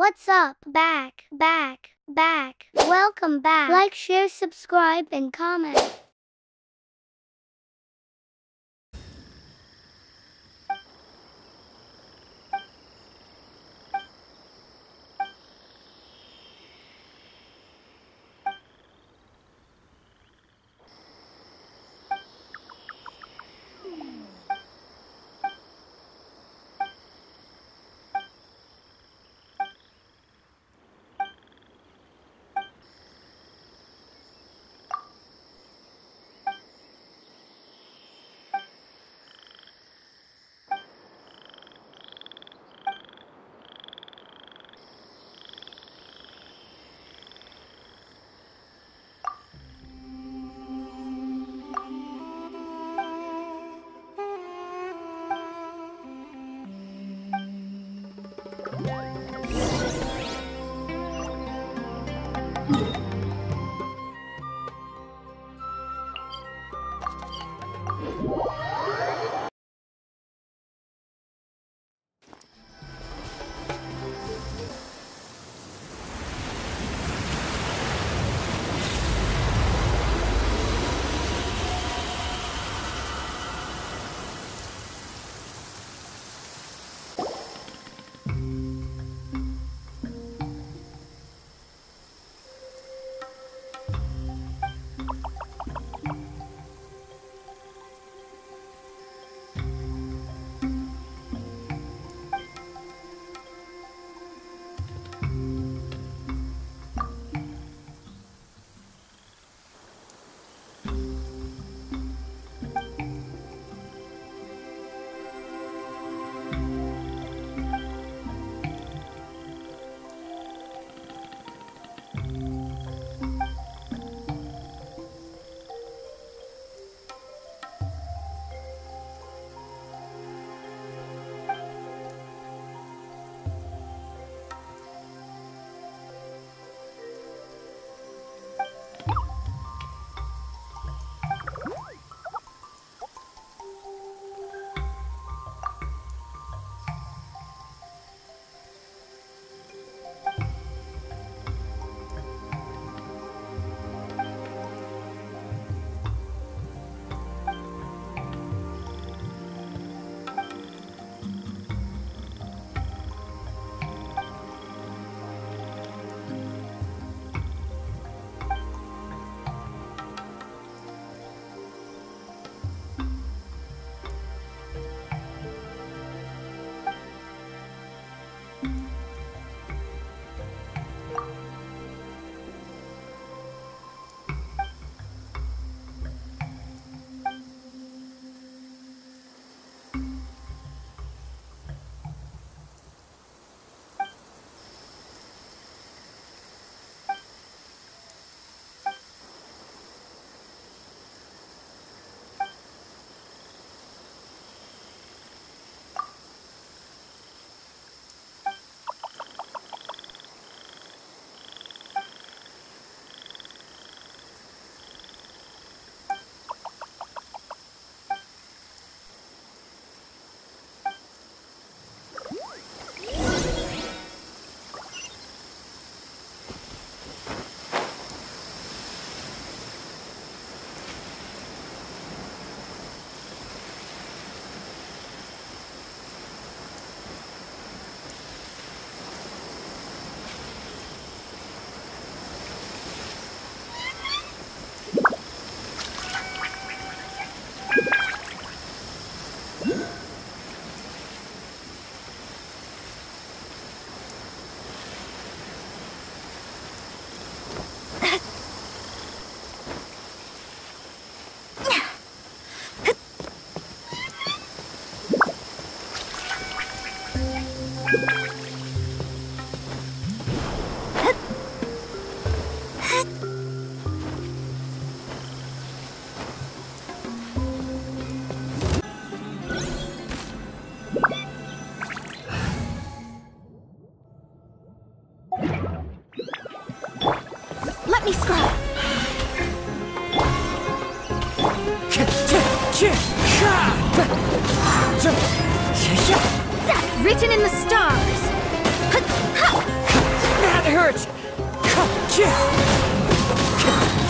What's up? Back, back, back. Welcome back. Like, share, subscribe, and comment.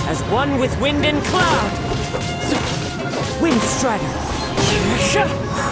As one with wind and cloud. Wind Strider.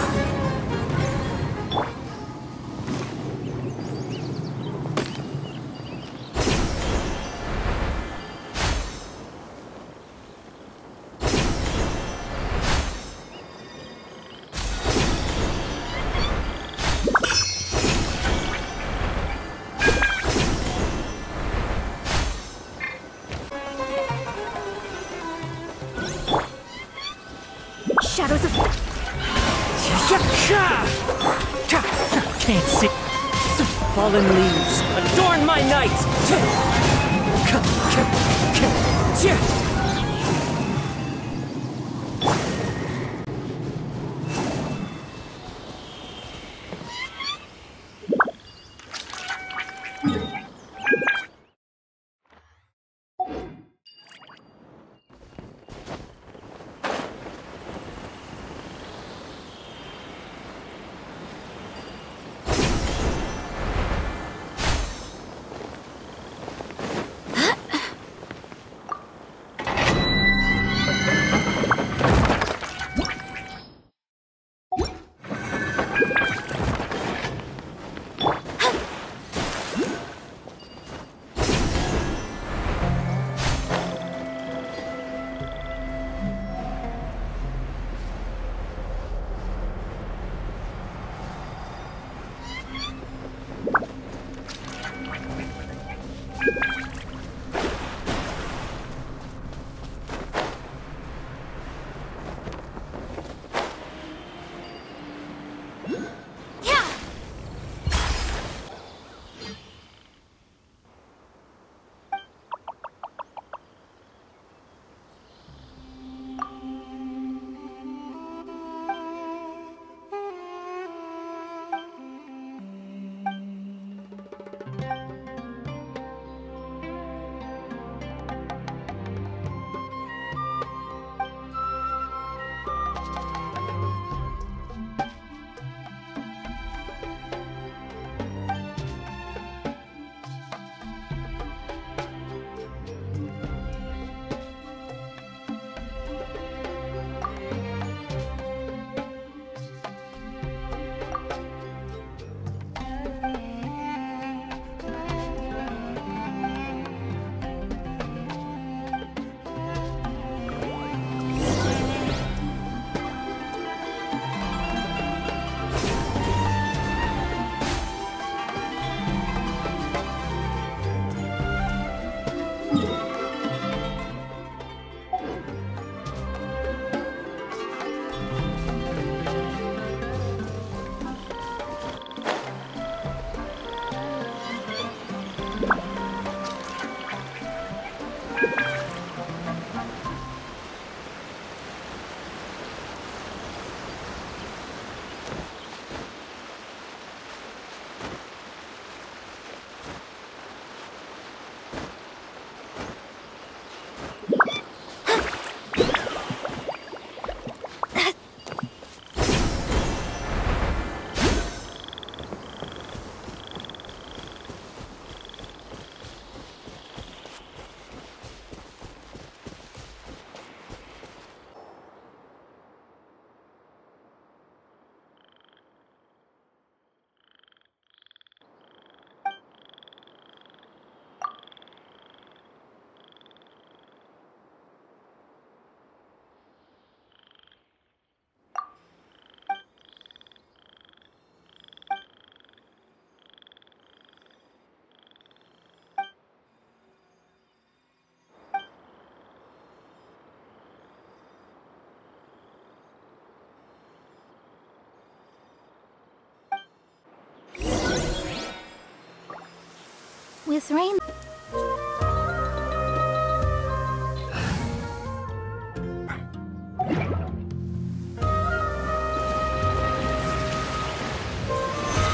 With rain...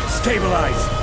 Stabilize!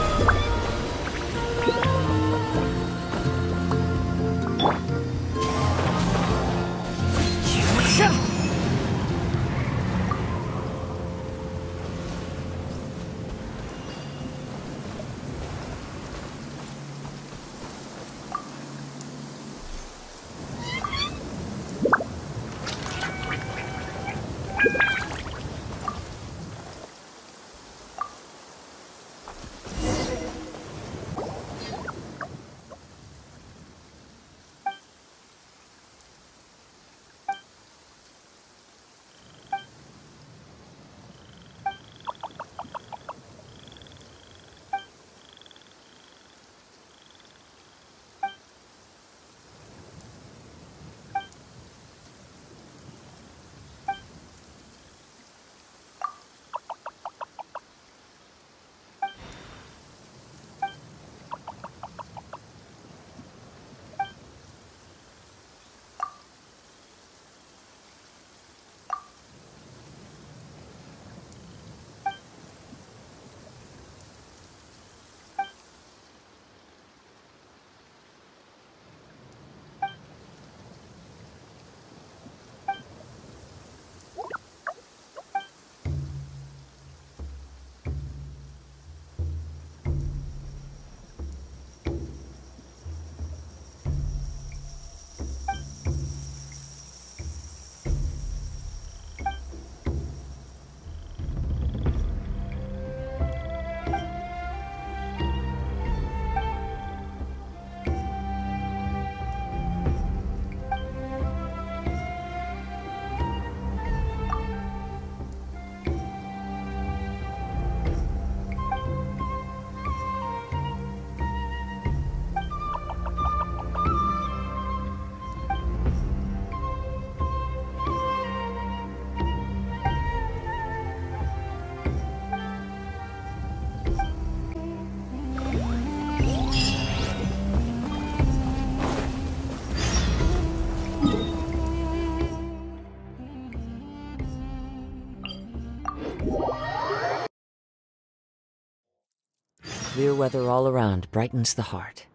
Clear weather all around brightens the heart.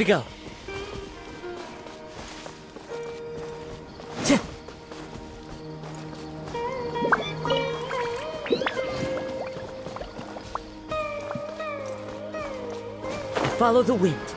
To go. Follow the wind.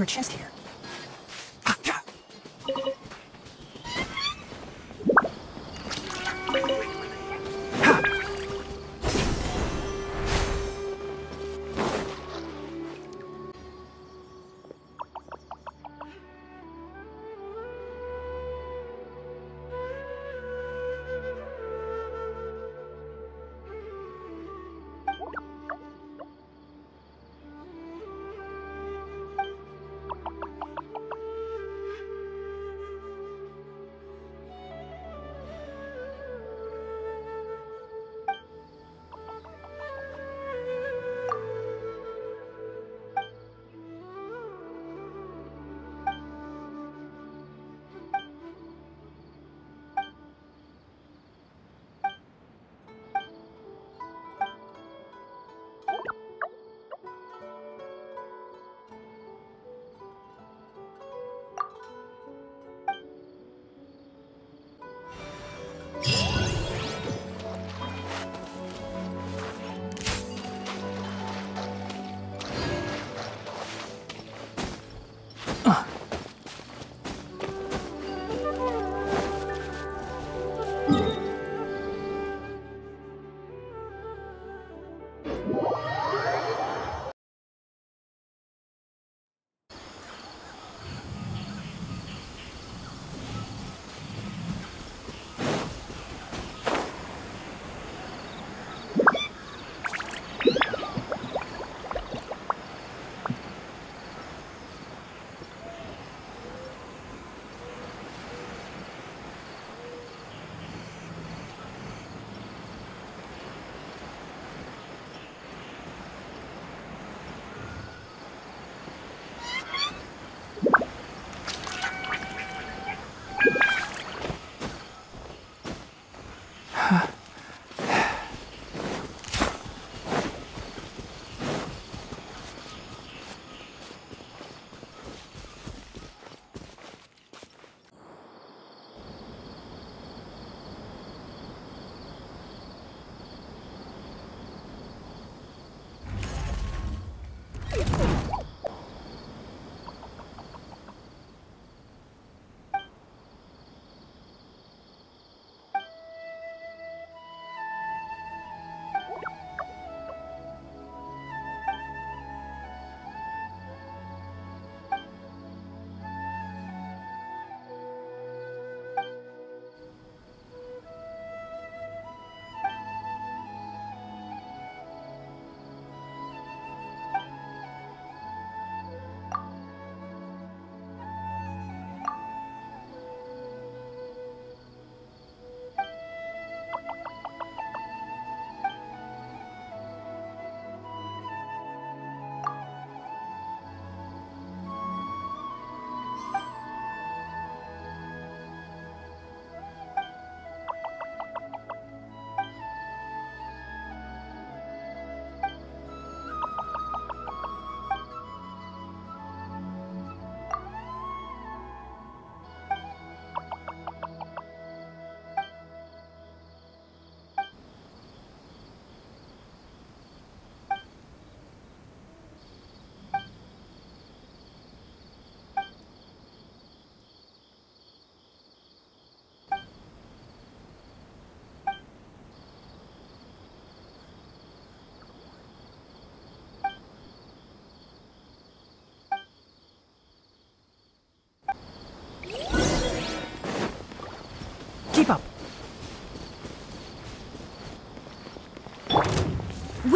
There chest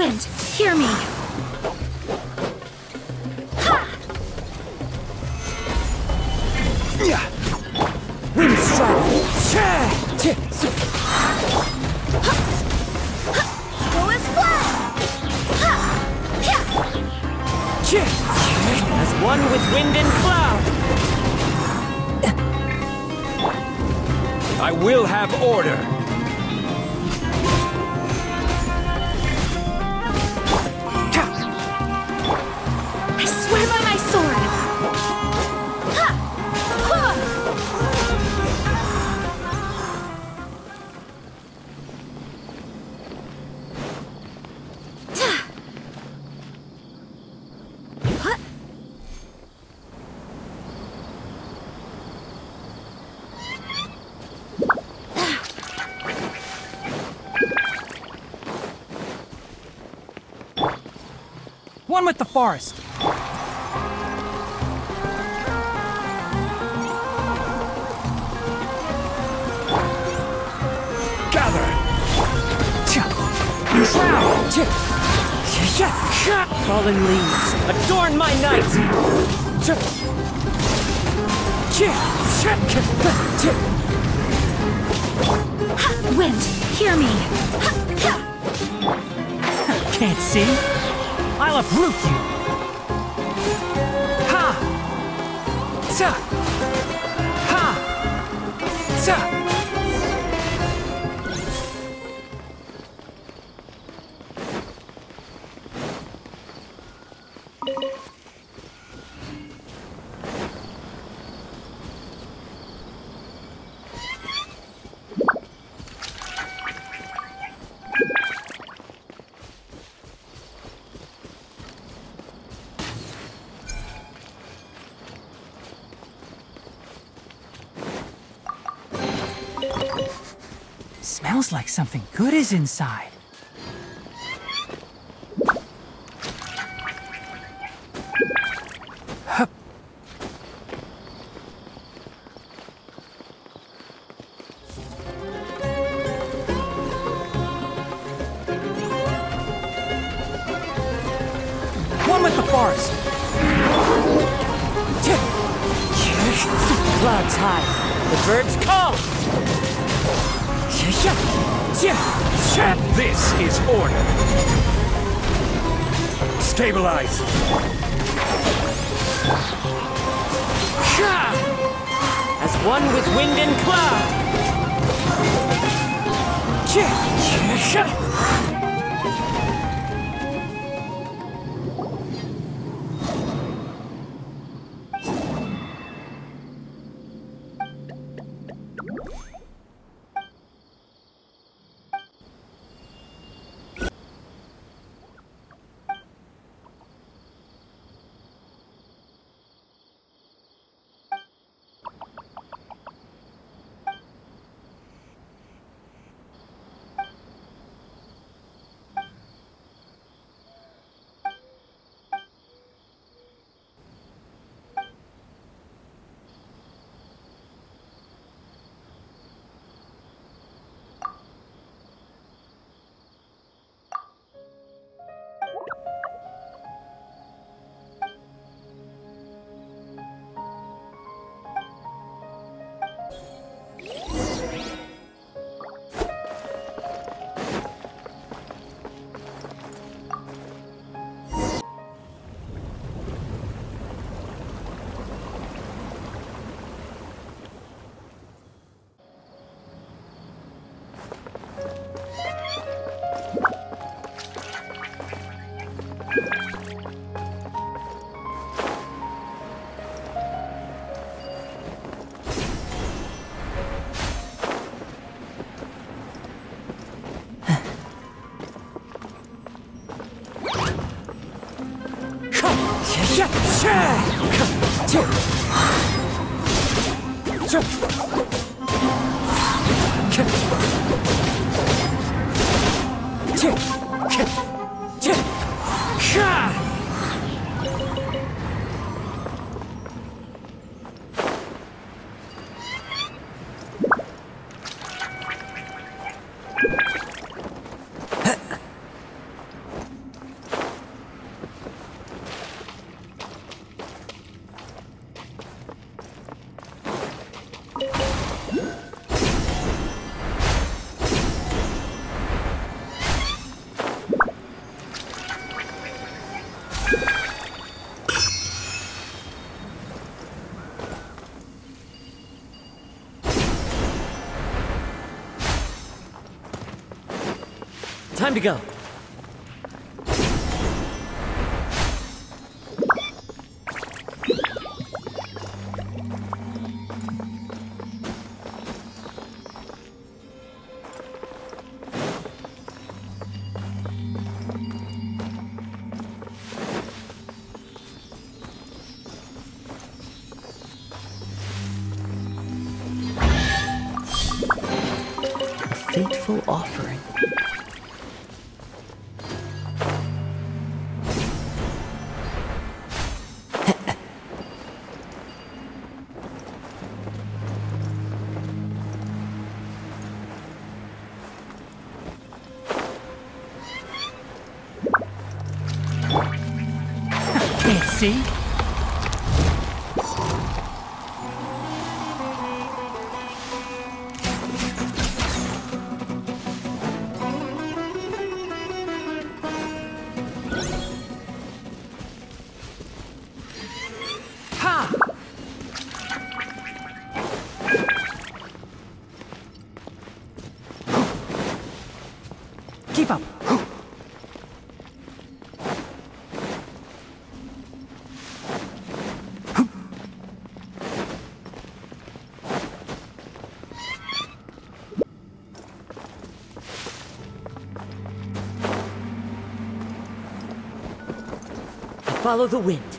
Wind, hear me. One with the forest. Gather. Fallen leaves, adorn my night! Wind, hear me. Can't see? I'll uproot you. Ha! Sa! Ha! Sa! Smells like something good is inside. 庆。Time to go. Fateful offering. See? Follow the wind.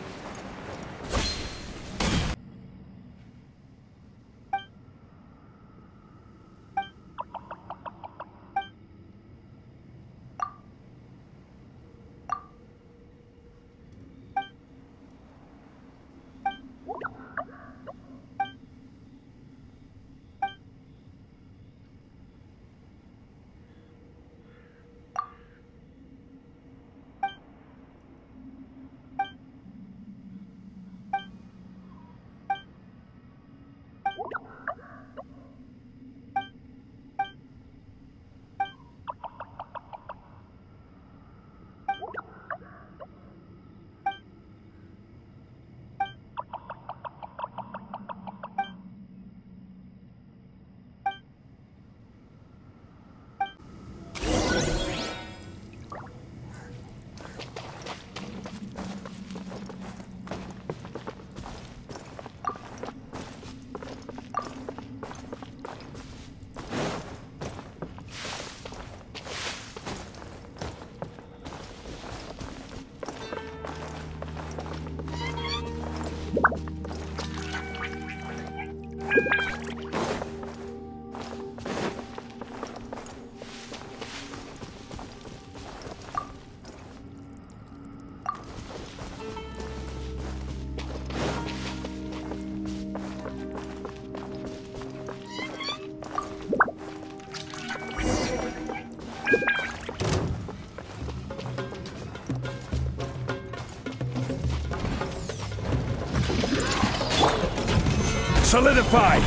Solidified!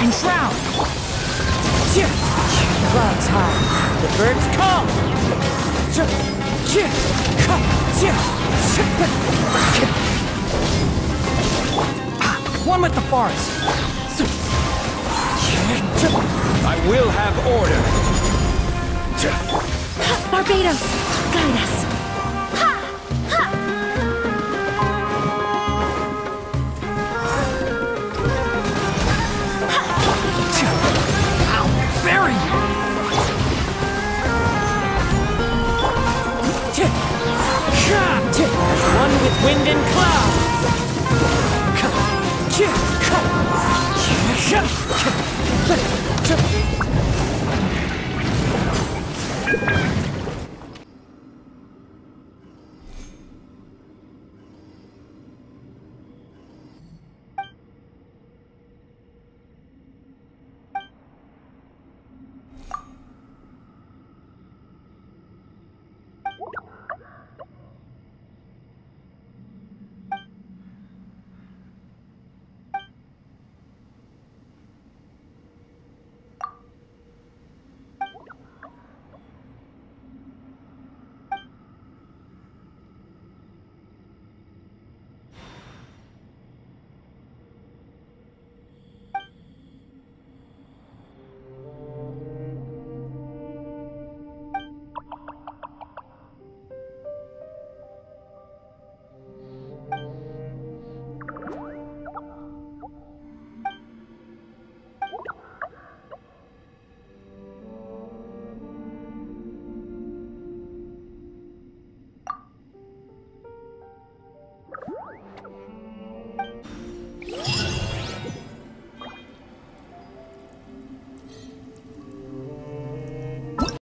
And drown! Clouds high. The birds call. Ah, one with the forest! I will have order! Barbatos, guide us. with wind and cloud. Thank